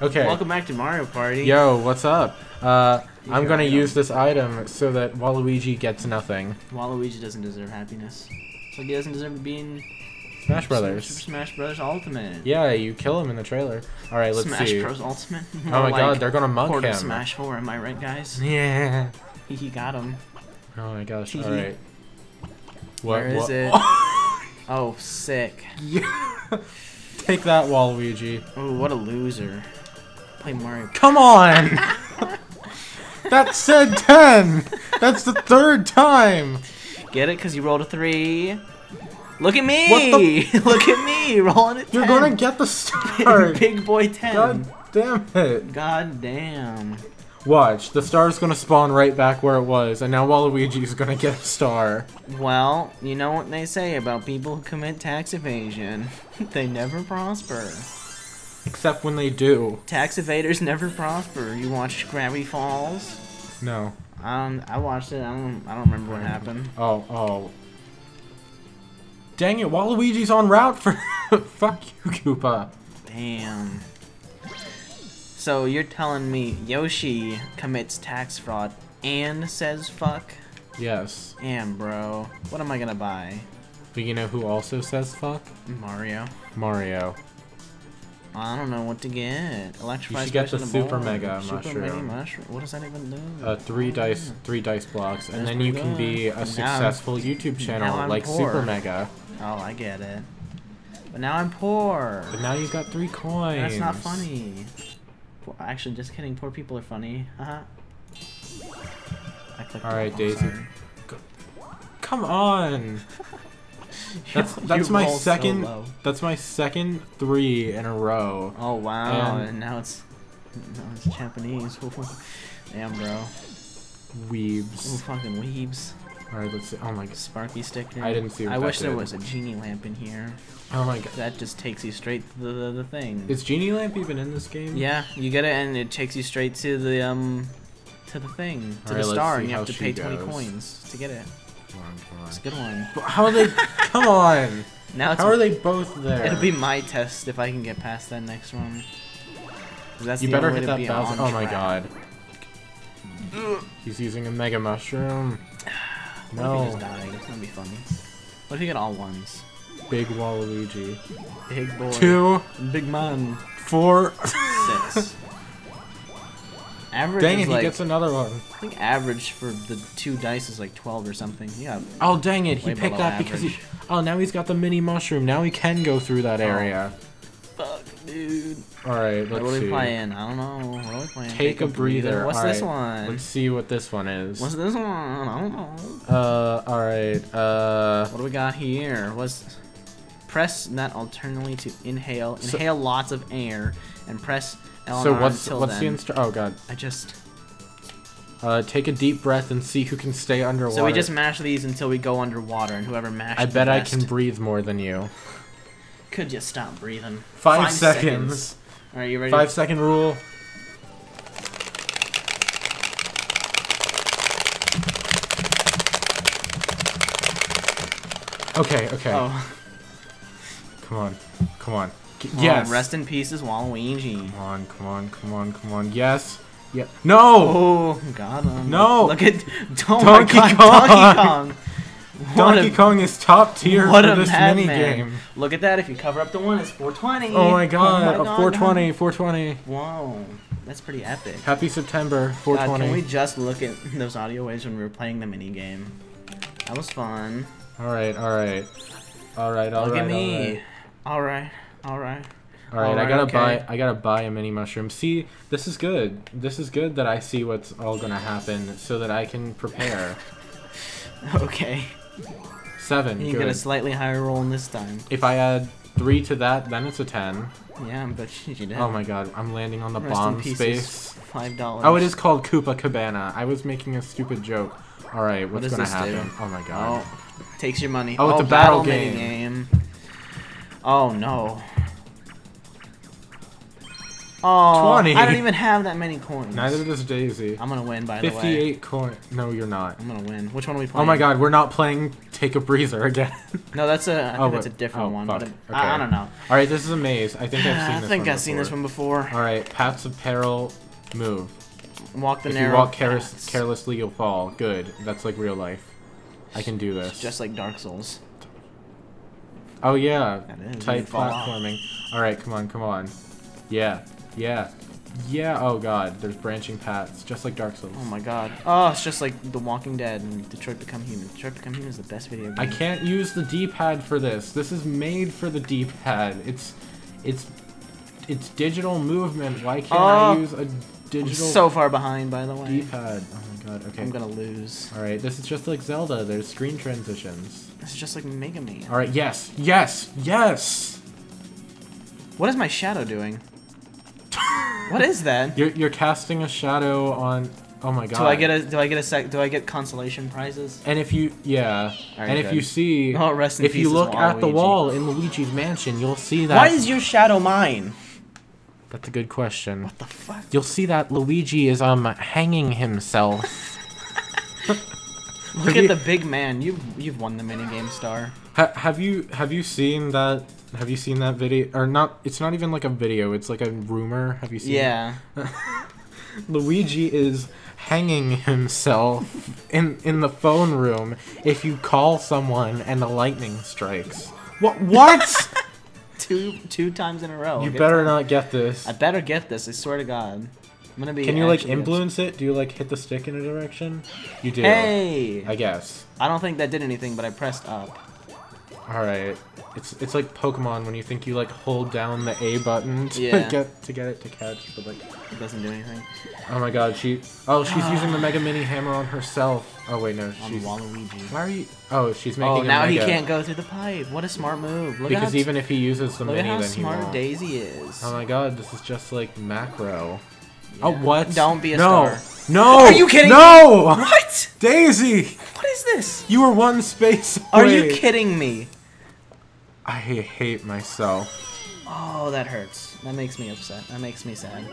Okay. Welcome back to Mario Party. Yo, what's up? Uh, I'm gonna item. use this item so that Waluigi gets nothing. Waluigi doesn't deserve happiness. So he doesn't deserve being... be in Smash Super Brothers. Smash Brothers Ultimate. Yeah, you kill him in the trailer. All right, let's Smash see. Bros Ultimate. Oh my like god, they're gonna monk him. Smash 4, am I right, guys? Yeah. He, he got him. Oh my gosh. All right. Where is what- it? Oh, sick. Yeah. Take that, Waluigi. Oh, what a loser. Play Mario. Come on. that said ten. That's the third time. Get it? Because you rolled a 3. Look at me! What the- Look at me! Rolling it. You're gonna get the star. Big boy 10. God damn it. God damn. Watch, the star's gonna spawn right back where it was, and now Waluigi's gonna get a star. Well, you know what they say about people who commit tax evasion. they never prosper. Except when they do. Tax evaders never prosper. You watch Gravity Falls? No. Um, I watched it. I don't. I don't remember what happened. Oh, oh. Dang it, Waluigi's on route for. Fuck you, Koopa. Damn. So you're telling me Yoshi commits tax fraud and says fuck? Yes. Damn, bro. What am I gonna buy? But you know who also says fuck? Mario. Mario. I don't know what to get. Electrify should get the Super. Mega Super Mushroom. Mega mushroom. What does that even do? Uh, three dice, three dice blocks, and then you pretty can be good. a Now- successful YouTube channel like poor. Super Mega. Oh, I get it. But now I'm poor. But now you've got three coins. That's not funny. Actually, just kidding. Poor people are funny. Haha. I clicked All right, Daisy. Come on. That's that's my roll so second. that's my second three in a row. Oh wow! And- And, now it's now it's Japanese. Damn, bro. Ooh, Weebs. fucking weebs. All right, let's see. Oh my god. Sparky sticker. I didn't see what I wish there was a genie lamp in here. Oh my god. That just takes you straight to the the, the thing. Is Genie Lamp even in this game? yeah, you get it, and it takes you straight to the um to the thing to Alright, the let's star, and you have to pay twenty coins to get it. Come on, come It's a good one. How are they? come on. Now it's How are they both there? It'll be my test if I can get past that next one. That's You better hit that be Bowser. on Oh my god. He's using a Mega Mushroom. What if he just No. died? Gonna be funny. What if you get all ones? Big Waluigi. Big boy. Two, Big man. four. Six. Average Dang it, he gets another one. I think average for the two dice is like 12 or something. Yeah. Oh dang it, he picked that because he. Oh, now he's got the mini mushroom. Now he can go through that Oh. area. Fuck, dude. All right, What let's see. What are we playing? I don't know. What are we playing? Take a breather. What's All this right, one? Let's see what this one is. What's this one? I don't know. Uh, all right. Uh, What do we got here? What's press that alternately to inhale, So- inhale lots of air, and press L so what's what's then. the instru- Oh god. I just Uh, take a deep breath and see who can stay underwater. so we just mash these until we go underwater, and whoever mashes. I bet I can breathe more than you. Could you stop breathing? Five, seconds. All right, you ready? Five second rule. Okay, okay. Oh, Come on. Come on. G- well, yes. Rest in pieces, Waluigi. Come on, come on, come on, come on. Yes. Yeah. No! Oh, got him. No. Look at oh Donkey God, Kong. Donkey Kong. Donkey a- Kong is top tier What for this mini game. Look at that. If you cover up the one, it's 420. Oh my god, Oh my God, 420, 420. Whoa, that's pretty epic. Happy September, God, 420. can we just look at those audio waves when we were playing the mini game? That was fun. Alright, alright. Alright, alright. look at me. All right, all right. Alright, I gotta okay. buy I gotta buy a mini mushroom. See, this is good. This is good that I see what's all gonna happen so that I can prepare. Okay. Seven, You good. get a slightly higher roll in this time. If I add three to that, then it's a ten. Yeah, but you did. Oh my god, I'm landing on the Rest bomb space. Five dollars. Oh, it is called Koopa Cabana. I was making a stupid joke. Alright, what's does gonna this do? happen? Oh my god. Oh, takes your money. Oh, it's oh, a battle mini game. game. Oh no. Oh, 20. I don't even have that many coins. Neither does Daisy. I'm gonna win, by the way. 58 coin. No, you're not. I'm gonna win. Which one are we playing? Oh my god, we're not playing Take a Breather again. No, that's a. I think Oh, that's a different oh, one. fuck. But Okay. I, I don't know. Alright, this is a maze. I think I've seen this. I this think one I've seen this before. one before. Alright, paths of peril, move. Walk the if narrow. you walk careless, carelessly, you'll fall. Good. That's like real life. I can do this. Just like Dark Souls. Oh yeah, tight can fall off. platforming. Alright, come on, come on. Yeah, yeah, yeah. Oh god, there's branching paths, just like Dark Souls. Oh my god. Oh, it's just like The Walking Dead and Detroit Become Human. Detroit Become Human is the best video game. I can't use the D-pad for this. This is made for the D-pad. It's, it's, it's digital movement. Why can't I Oh. use a I'm digital so far behind, by the way. D-pad? Oh god. Okay. I'm gonna lose. All right. This is just like Zelda. There's screen transitions. This is just like Mega Man. All right. Yes. Yes. Yes. What is my shadow doing? what is that? You're you're casting a shadow on. Oh my god. Do I get a do I get a sec do I get consolation prizes? And if you, yeah, Alright, and if you see, Oh, rest in if you look at the wall in Luigi's mansion, you'll see that. Why is your shadow mine? That's a good question. What the fuck? You'll see that Luigi is um hanging himself. Look Have at you- the big man. You've you've won the minigame star. Ha- have you have you seen that? Have you seen that video? Or not? It's not even like a video. It's like a rumor. Have you seen? Yeah. Luigi is hanging himself in in the phone room if you call someone and the lightning strikes. What? What? Two two times in a row. you Good better time. not get this. I better get this. I swear to God. I'm gonna be. Can you like influence it? Do you like hit the stick in a direction? You do. Hey. I guess. I don't think that did anything, but I pressed up. All right. It's it's like Pokemon when you think you like hold down the A button to Yeah. get to get it to catch, but like It doesn't do anything. oh my god, she oh she's using the Mega Mini Hammer on herself. Oh wait no, On she's Waluigi. why are you? Oh, she's oh, making. Oh, now he can't go through the pipe. What a smart move. Look because even if he uses the look mini, then he smart won't. Daisy is. Oh my god, this is just like macro. Oh what? Don't be a no. star. No. Are you kidding No. What? Daisy, What is this? you were one space away. Are you kidding me? I hate myself. Oh, that hurts. That makes me upset. That makes me sad.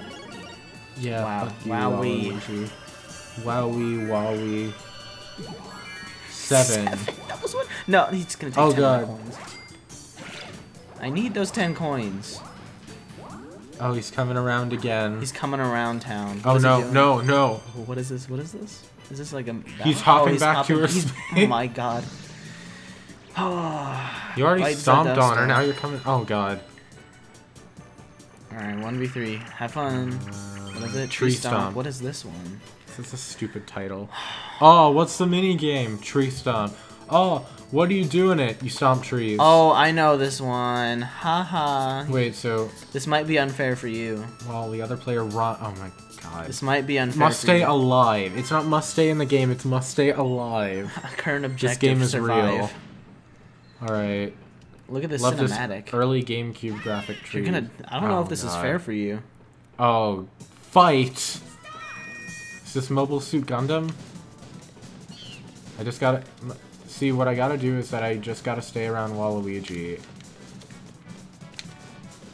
Yeah. Wow. You, Wowee. Waluigi. Wowie, wowie. Seven. That was what? No, he's gonna take Oh, God. coins. I need those 10 coins. Oh, he's coming around again. He's coming around town. Oh, what oh no, no, no. What is this? What is this? Is this like a? He's oh, hopping back to her he's- Oh my god. Oh. You already stomped on her. Now you're coming. Oh god. All right, one v three. Have fun. What is it? Tree stomp. What is this one? This is a stupid title. Oh, what's the mini game? Tree stomp. Oh, what do you do in it? You stomp trees. Oh, I know this one. Haha. Wait, so This might be unfair for you. Well, the other player run. Oh my god. This might be unfair. Must stay you. alive. It's not must stay in the game. It's must stay alive. Current objective. This game is survive. real. All right. Look at this Love cinematic. this early GameCube graphic tree. You're gonna. I don't know Oh, if this is fair for you. Oh, fight! Is this Mobile Suit Gundam? I just gotta... See, what I gotta do is that I just gotta stay around Waluigi.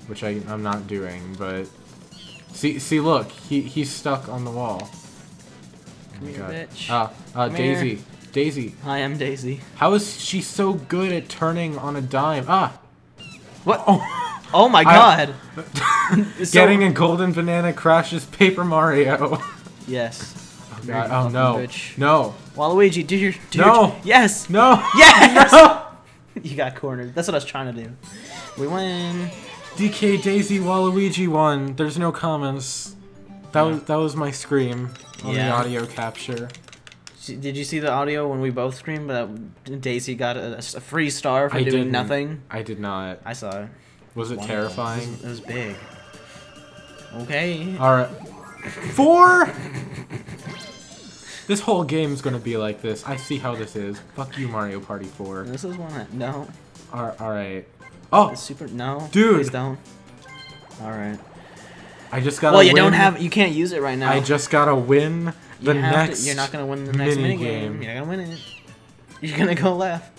Which I, I'm not doing, but... See, see, look! He, he's stuck on the wall. Oh Come my here, god. bitch. Ah, uh, Come here. Daisy. Daisy. I'm Daisy. How is she so good at turning on a dime? Ah! What? Oh! Oh my I- god. So- Getting a golden banana crashes Paper Mario. Yes. Oh, God. oh no. bitch. No. Waluigi, do your. Do No. Your, yes. No. Yes. No. You got cornered. That's what I was trying to do. We win. DK Daisy Waluigi won. There's no comments. That Yeah. was that was my scream on the audio capture. Did you see the audio when we both screamed that Daisy got a, a free star for I doing nothing? I did not. I saw it. Was it Wonderful. terrifying? It was, it was big. Okay. All right. Four. This whole game's gonna be like this. I see how this is. Fuck you, Mario Party 4. This is one that no. All right. Oh, The super no. Dude. Please don't. All right. I just gotta. Well, you don't have. You can't use it right now. I just gotta win the next to, you're not gonna win the next mini game. You're not gonna win it. You're gonna go left.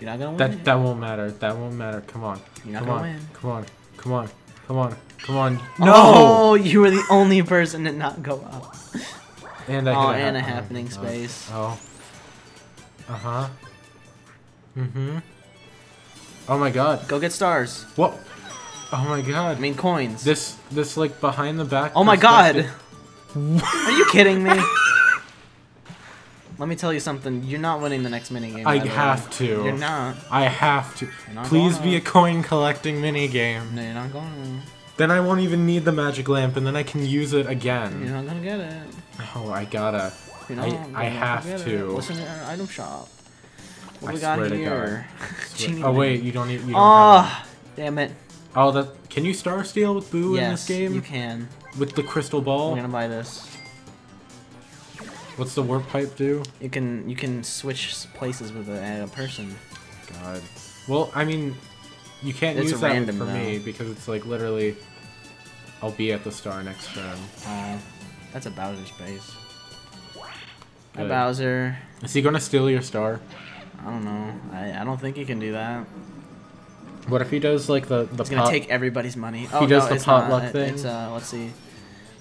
You're not gonna win That it. that won't matter. That won't matter. Come on. You're not Come gonna on. win. Come on. Come on. Come on. Come on. No! Oh, you were the only person to not go up. And I Oh, and a happening oh, space. Oh. Uh-huh. Mm-hmm. Oh my god. Go get stars. What? Oh my god. I mean coins. This, this like behind the back. oh my god! Are you kidding me? Let me tell you something. You're not winning the next minigame. I have to. You're not. I have to. Not Please be a coin collecting minigame. No, you're not going. Then I won't even need the magic lamp and then I can use it again. You're not gonna get it. Oh, I gotta. You're I- not, I you're not have gonna get to. It. Listen to our item shop. What I we got here? Oh wait, you don't need. You don't Oh, damn it. Oh, that. Can you star steal with Boo in this game? you can. With the crystal ball? I'm gonna buy this. What's the warp pipe do? You can you can switch places with a, a person. God. Well, I mean, you can't It's use that random, for me because it's like literally. I'll be at the star next turn. Uh, that's a Bowser space. Hi, Good. Bowser. Is he gonna steal your star? I don't know. I, I don't think he can do that. What if he does like the the He's gonna take everybody's money. Oh, does no, the it's not. potluck thing? It's uh, let's see.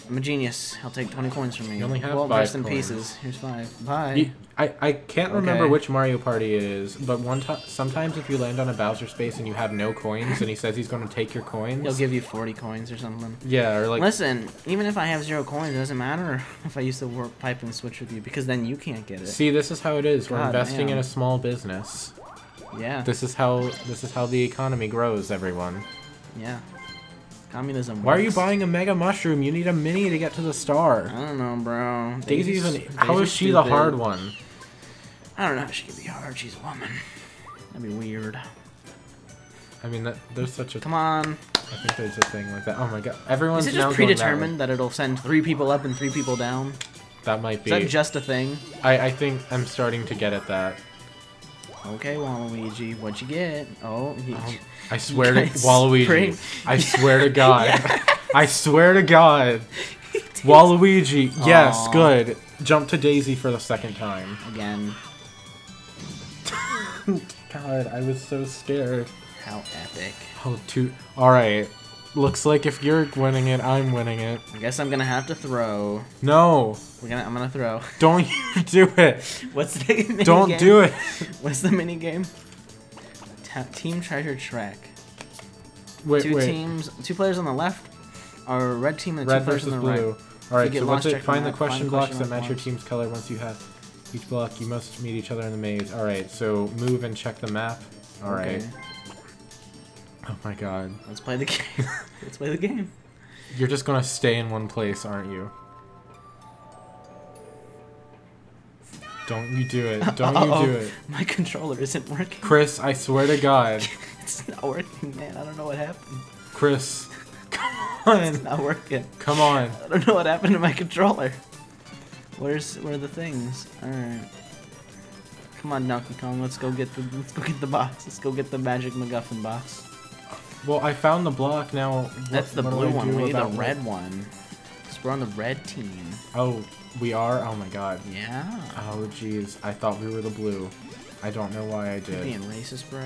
I'm a genius. He'll take 20 coins from me. You only have well, five rest in coins. pieces. Here's five. Bye. You- I, I can't remember which Mario Party it is, but one time sometimes if you land on a Bowser space and you have no coins and he says he's going to take your coins. He'll give you 40 coins or something. yeah, or like Listen, even if I have zero coins, it doesn't matter if I use the warp pipe and switch with you because then you can't get it. see this is how it is. We're investing in a small business. yeah. This is how this is how the economy grows, everyone. Yeah. Communism. Why are you buying a mega mushroom? You need a mini to get to the star. I don't know, bro. Daisy's an Daisy's- how is she the hard one? I don't know. How she could be hard. She's a woman. That'd be weird. I mean, that, there's such a. Come on. I think there's a thing like that. Oh my god, everyone's Is it just going that predetermined that, it'll send three people up and three people down? That might be. Is that just a thing? I I think I'm starting to get at that. Okay, Waluigi, what'd you get? Oh, you, oh, I swear to Waluigi. spring- I swear to God. I swear to God. Waluigi. Yes, Aw. good. Jump to Daisy for the second time. again. God, I was so scared. How epic. Oh, two. All right. Looks like if you're winning it, I'm winning it. I guess I'm gonna have to throw. No, We're gonna. I'm gonna throw. don't you do it. What's the mini Don't game? do it. What's the mini game? Ta- team treasure trek. Wait, two wait. teams, two players on the left, are red team and two Red players versus on the right. blue. All right. So lost, what's it? Find the question blocks question that match your team's color. Once you have each block, you must meet each other in the maze. All right. So move and check the map. All right. Oh my God. Let's play the game. Let's play the game. You're just gonna stay in one place, aren't you? Don't you do it. Don't you Uh-oh. do it. My controller isn't working. Chris, I swear to God. It's not working, man. I don't know what happened. Chris, come on. It's not working. Come on. I don't know what happened to my controller. Where's where are the things? All right. Come on, Donkey Kong. Let's go get the let's go get the box. Let's go get the magic MacGuffin box. Well, I found the block now. what- That's the blue one. We need the red one. Cause we're on the red team. Oh, we are? Oh my God. Yeah. Oh, jeez. I thought we were the blue. I don't know why I did. You're being racist, bro.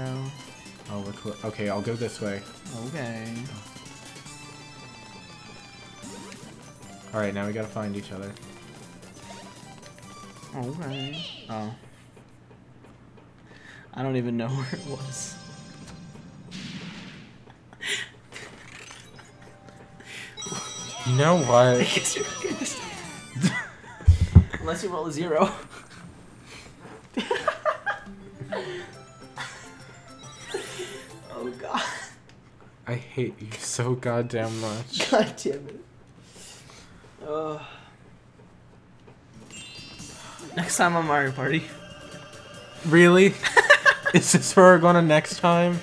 Oh, we're cl- okay, I'll go this way. Okay. Alright, now we gotta find each other. Okay. Oh. I don't even know where it was. You know I what? guess you're good. Unless you roll a zero. oh god. I hate you so goddamn much. God damn it. Oh. Next time on Mario Party. Really? Is this where we're going to next time?